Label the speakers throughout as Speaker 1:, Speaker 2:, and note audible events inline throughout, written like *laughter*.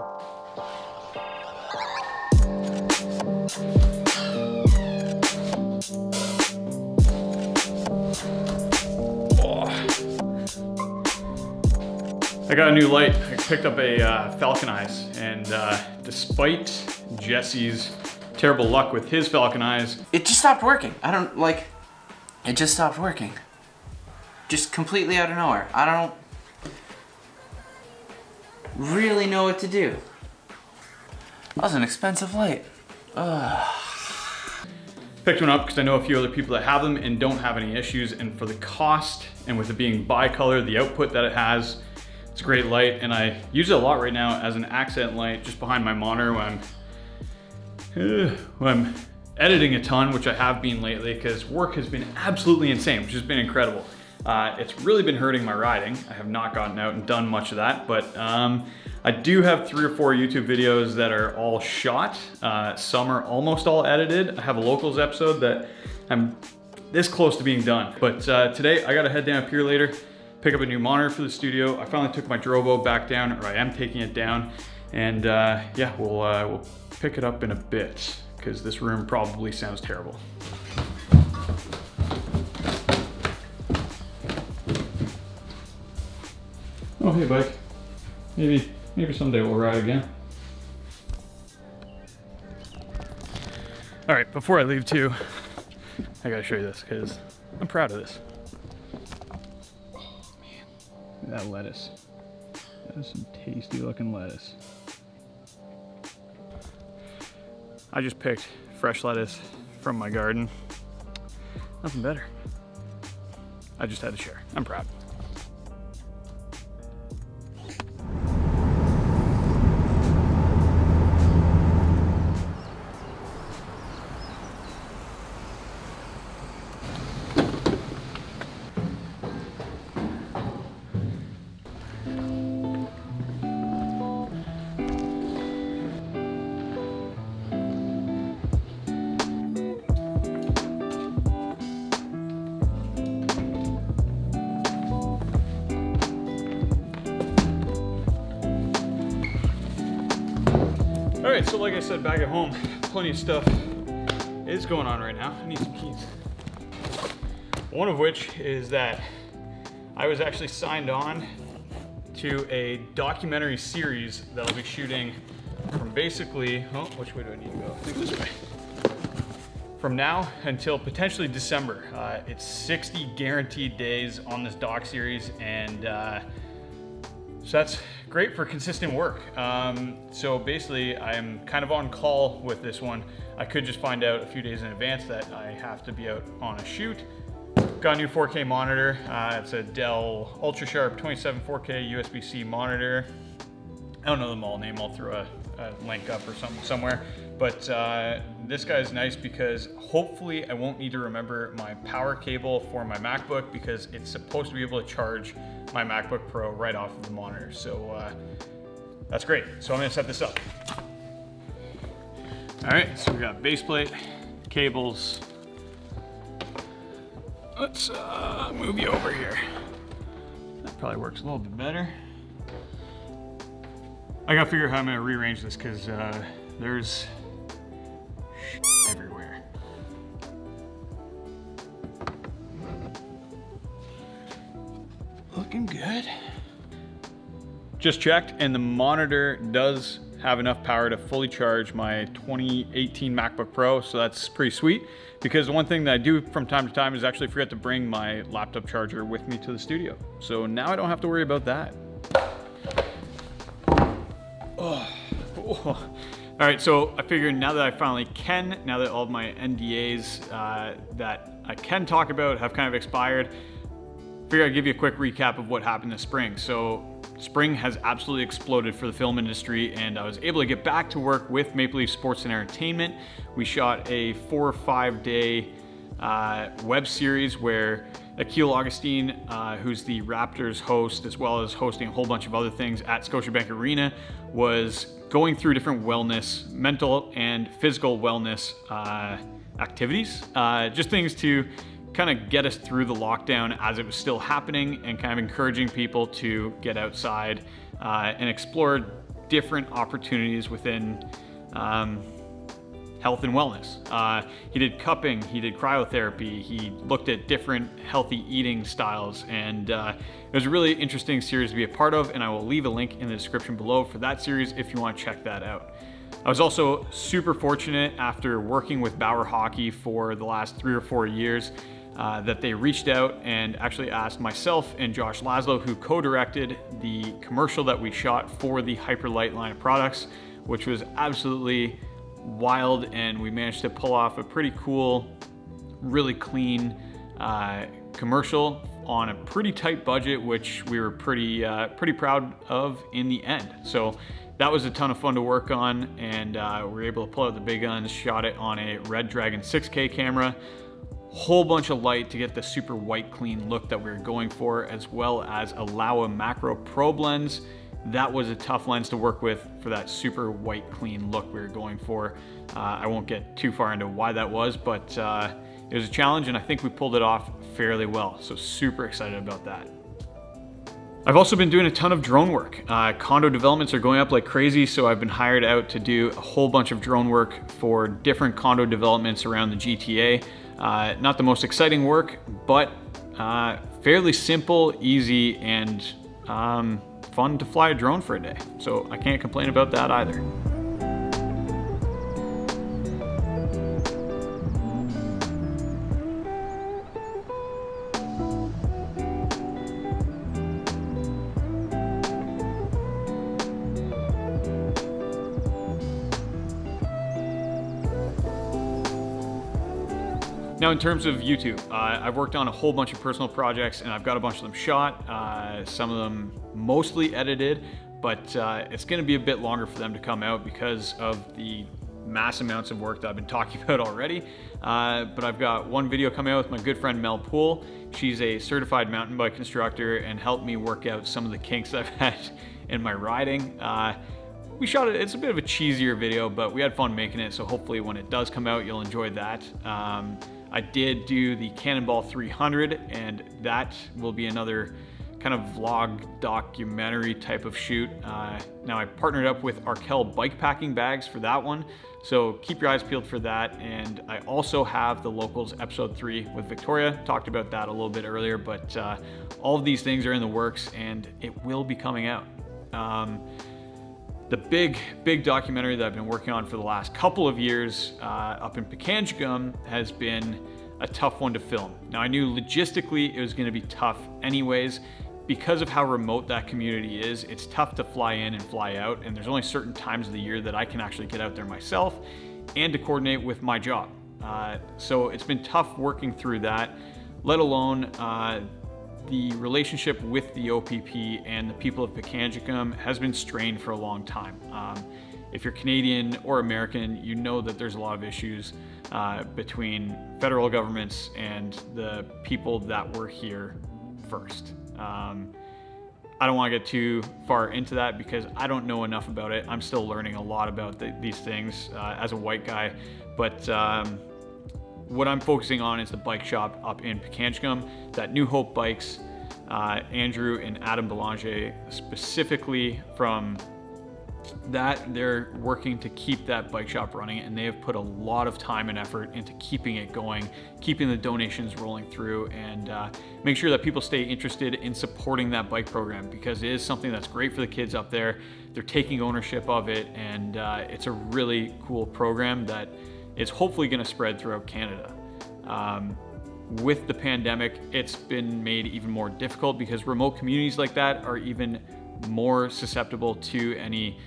Speaker 1: I got a new light. I picked up a uh, Falcon Eyes, and uh, despite Jesse's terrible luck with his Falcon Eyes,
Speaker 2: It just stopped working. I don't like. It just stopped working. Just completely out of nowhere. I don't really know what to do. That was an expensive light.
Speaker 1: picked one up because I know a few other people that have them and don't have any issues. And for the cost and with it being bicolor, the output that it has, it's a great light. And I use it a lot right now as an accent light just behind my monitor when I'm, uh, when I'm editing a ton, which I have been lately because work has been absolutely insane, which has been incredible. Uh, it's really been hurting my riding. I have not gotten out and done much of that, but um, I do have three or four YouTube videos that are all shot. Uh, some are almost all edited. I have a locals episode that I'm this close to being done. But uh, today I gotta head down up here later, pick up a new monitor for the studio. I finally took my Drobo back down, or I am taking it down. And uh, yeah, we'll, uh, we'll pick it up in a bit because this room probably sounds terrible. Oh, hey, bike. Maybe, maybe someday we'll ride again. All right, before I leave too, I gotta show you this because I'm proud of this. Oh man, that lettuce. That is some tasty looking lettuce. I just picked fresh lettuce from my garden. Nothing better. I just had to share. I'm proud. Right, so like I said, back at home, plenty of stuff is going on right now. I need some keys. One of which is that I was actually signed on to a documentary series that I'll be shooting from basically, oh, which way do I need to go? I think this way. From now until potentially December. Uh, it's 60 guaranteed days on this doc series and uh, so that's great for consistent work. Um, so basically, I'm kind of on call with this one. I could just find out a few days in advance that I have to be out on a shoot. Got a new 4K monitor. Uh, it's a Dell UltraSharp 27 4K USB-C monitor. I don't know the model name. I'll throw a, a link up or something somewhere. But uh, this is nice because hopefully I won't need to remember my power cable for my MacBook because it's supposed to be able to charge my MacBook Pro right off of the monitor. So uh, that's great. So I'm gonna set this up. All right, so we got base plate, cables. Let's uh, move you over here. That probably works a little bit better. I gotta figure out how I'm gonna rearrange this because uh, there's Just checked and the monitor does have enough power to fully charge my 2018 MacBook Pro, so that's pretty sweet. Because one thing that I do from time to time is actually forget to bring my laptop charger with me to the studio. So now I don't have to worry about that. *sighs* Oh. Oh. All right, so I figured now that I finally can, now that all of my NDAs uh, that I can talk about have kind of expired, figure I'd give you a quick recap of what happened this spring. So spring has absolutely exploded for the film industry and I was able to get back to work with Maple Leaf Sports and Entertainment. We shot a four or five day uh, web series where Akil Augustine, uh, who's the Raptors host, as well as hosting a whole bunch of other things at Scotiabank Arena, was going through different wellness, mental and physical wellness uh, activities. Uh, just things to kind of get us through the lockdown as it was still happening and kind of encouraging people to get outside uh, and explore different opportunities within um, health and wellness. Uh, he did cupping, he did cryotherapy, he looked at different healthy eating styles, and uh, it was a really interesting series to be a part of, and I will leave a link in the description below for that series if you want to check that out. I was also super fortunate after working with Bauer Hockey for the last three or four years uh, that they reached out and actually asked myself and Josh Laszlo, who co-directed the commercial that we shot for the Hyperlite line of products, which was absolutely wild. And we managed to pull off a pretty cool, really clean uh, commercial on a pretty tight budget, which we were pretty uh, pretty proud of in the end. So that was a ton of fun to work on, and uh, we were able to pull out the big guns, shot it on a Red Dragon 6K camera, whole bunch of light to get the super white clean look that we are going for, as well as allow a macro probe lens that was a tough lens to work with for that super white clean look we were going for. Uh, I won't get too far into why that was, but uh, it was a challenge and I think we pulled it off fairly well. So super excited about that. I've also been doing a ton of drone work. Uh, condo developments are going up like crazy, so I've been hired out to do a whole bunch of drone work for different condo developments around the GTA. Uh, not the most exciting work, but uh, fairly simple, easy, and um, fun to fly a drone for a day. So I can't complain about that either. Now, in terms of YouTube, uh, I've worked on a whole bunch of personal projects and I've got a bunch of them shot, uh, some of them mostly edited, but uh, it's gonna be a bit longer for them to come out because of the mass amounts of work that I've been *laughs* talking about already. Uh, but I've got one video coming out with my good friend Mel Poole. She's a certified mountain bike instructor and helped me work out some of the kinks *laughs* I've had in my riding. Uh, we shot it, it's a bit of a cheesier video, but we had fun making it, so hopefully when it does come out, you'll enjoy that. Um, I did do the Cannonball 300 and that will be another kind of vlog documentary type of shoot. Uh, now I partnered up with Arkel bike packing bags for that one. So keep your eyes peeled for that. And I also have the locals episode three with Victoria. Talked about that a little bit earlier, but uh, all of these things are in the works and it will be coming out. Um, the big, big documentary that I've been working on for the last couple of years uh, up in Pikangikum has been a tough one to film. Now I knew logistically it was gonna be tough anyways. Because of how remote that community is, it's tough to fly in and fly out, and there's only certain times of the year that I can actually get out there myself and to coordinate with my job. Uh, so it's been tough working through that, let alone uh, the relationship with the OPP and the people of Pikangikum has been strained for a long time. Um, if you're Canadian or American, you know that there's a lot of issues uh, between federal governments and the people that were here first. Um, I don't want to get too far into that because I don't know enough about it. I'm still learning a lot about the, these things uh, as a white guy, but um, what I'm focusing on is the bike shop up in Pikangikum that New Hope Bikes, uh, Andrew and Adam Belanger, specifically from that they're working to keep that bike shop running and they have put a lot of time and effort into keeping it going, keeping the donations rolling through and uh, make sure that people stay interested in supporting that bike program because it is something that's great for the kids up there. They're taking ownership of it and uh, it's a really cool program that is hopefully going to spread throughout Canada. Um, with the pandemic, it's been made even more difficult because remote communities like that are even more susceptible to any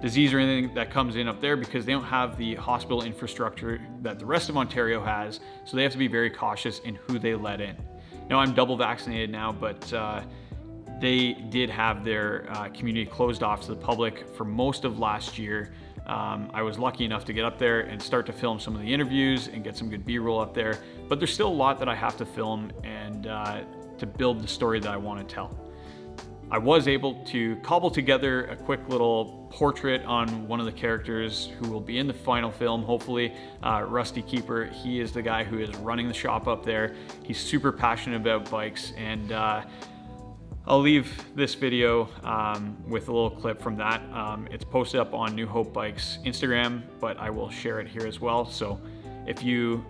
Speaker 1: disease or anything that comes in up there because they don't have the hospital infrastructure that the rest of Ontario has. So they have to be very cautious in who they let in. Now I'm double vaccinated now, but uh, they did have their uh, community closed off to the public for most of last year um, I was lucky enough to get up there and start to film some of the interviews and get some good B-roll up there, but there's still a lot that I have to film and uh, to build the story that I want to tell. I was able to cobble together a quick little portrait on one of the characters who will be in the final film, hopefully. Uh, Rusty Keeper, he is the guy who is running the shop up there. He's super passionate about bikes and uh, I'll leave this video um, with a little clip from that. Um, it's posted up on New Hope Bikes Instagram, but I will share it here as well. So if you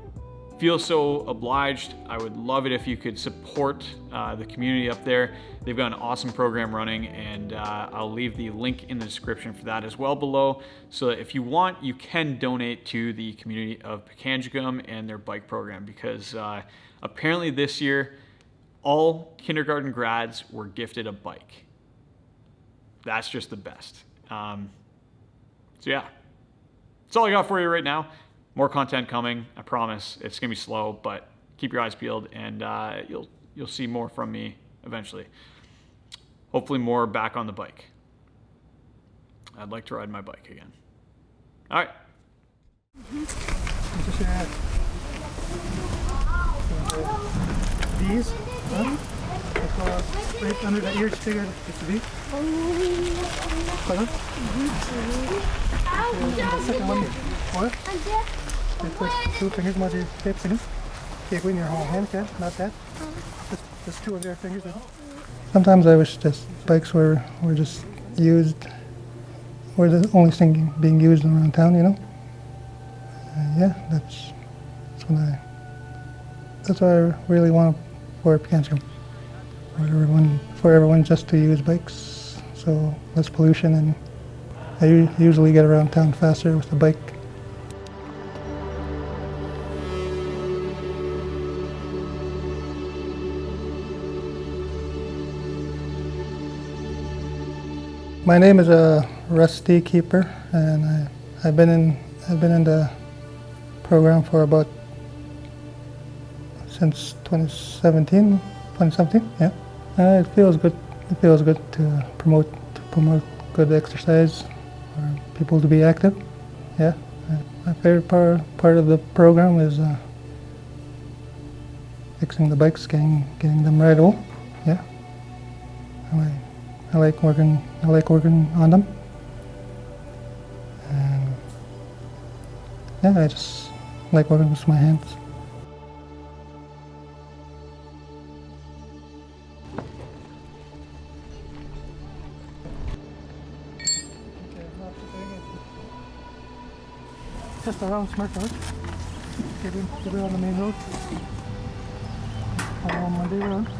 Speaker 1: feel so obliged, I would love it if you could support uh, the community up there. They've got an awesome program running, and uh, I'll leave the link in the description for that as well below. So if you want, you can donate to the community of Pikangikum and their bike program because uh, apparently this year, all kindergarten grads were gifted a bike. That's just the best. Um, so yeah, that's all I got for you right now. More content coming, I promise. It's gonna be slow, but keep your eyes peeled, and uh, you'll you'll see more from me eventually. Hopefully, more back on the bike. I'd like to ride my bike again. All right.
Speaker 3: These right under the ear trigger it's the V. Pardon? And the second one, what? You put two fingers on your tape fingers. Go in your whole hand, okay? Not that. Just, just two of your fingers. Sometimes I wish just bikes were, were just used, were the only thing being used around town, you know? Uh, yeah, that's, that's what I, that's what I really want for Pikangikum. For everyone, for everyone just to use bikes, so less pollution, and I usually get around town faster with a bike. My name is uh, Rusty Keeper, and I, I've been in I've been in the program for about since 2017, 2017. Yeah, uh, it feels good. It feels good to promote to promote good exercise for people to be active. Yeah, my favorite part part of the program is uh, fixing the bikes, getting getting them rideable. Yeah, I like I like working I like working on them. And yeah, I just like working with my hands. Around Smart Road. Get in, get in on the main road. On Monday Road.